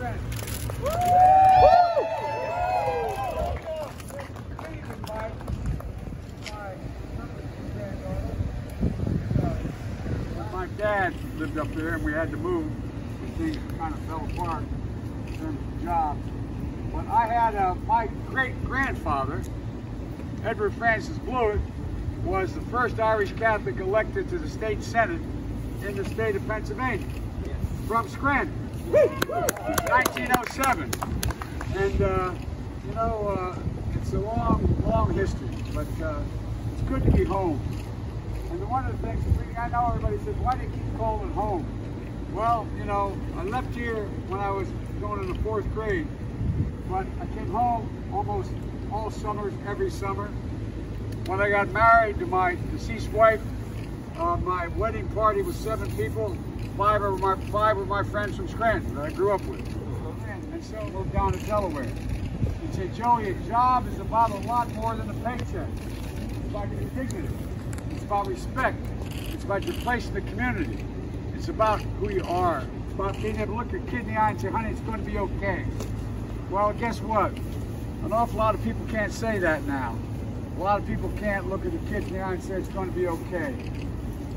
My dad lived up there and we had to move. Things kind of fell apart in terms of jobs. But I had a, my great-grandfather, Edward Francis Blewitt, was the first Irish Catholic elected to the state Senate in the state of Pennsylvania yes. from Scranton. 1907. And uh, you know, uh, it's a long, long history, but uh, it's good to be home. And one of the things, I know everybody says, why do you keep calling home? Well, you know, I left here when I was going in the fourth grade, but I came home almost all summers, every summer. When I got married to my deceased wife, uh, my wedding party was seven people. Five were my five were my friends from Scranton that I grew up with. And so moved down to Delaware. And say, Joey, a job is about a lot more than a paycheck. It's about your dignity. It's about respect. It's about your place in the community. It's about who you are. It's about being able to look your kid in the eye and say, honey, it's going to be okay. Well, guess what? An awful lot of people can't say that now. A lot of people can't look at the kids in the eye and say it's going to be okay.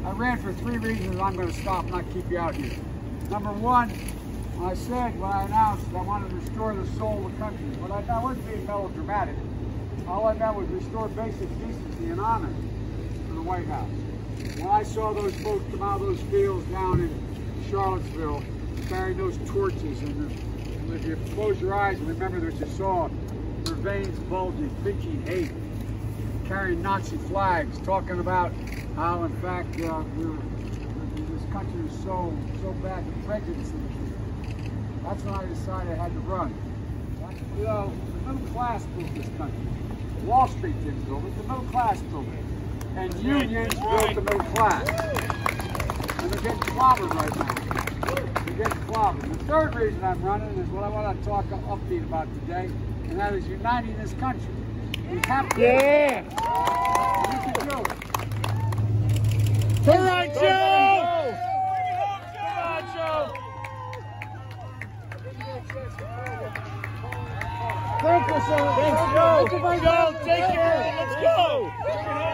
I ran for three reasons I'm going to stop not keep you out here. Number one, I said when I announced I wanted to restore the soul of the country, but I, I wasn't being melodramatic. All I meant was restore basic decency and honor to the White House. When I saw those folks come out of those fields down in Charlottesville, carrying those torches, and, and if you close your eyes and remember what you saw, their veins bulging, preaching hate, carrying Nazi flags, talking about how, in fact, uh, we're, this country is so so bad, the prejudice in the that's when I decided I had to run. You know, the middle class built this country. Wall Street didn't build it, the middle class built it. And unions built the middle class. And they're getting clobbered right now. They're getting clobbered. The third reason I'm running is what I want to talk upbeat about today, and that is uniting this country. We have to. Yeah! We can do it. All right, Joe! Thank you, sir. Thanks, Joe. Joe, take care. Let's go.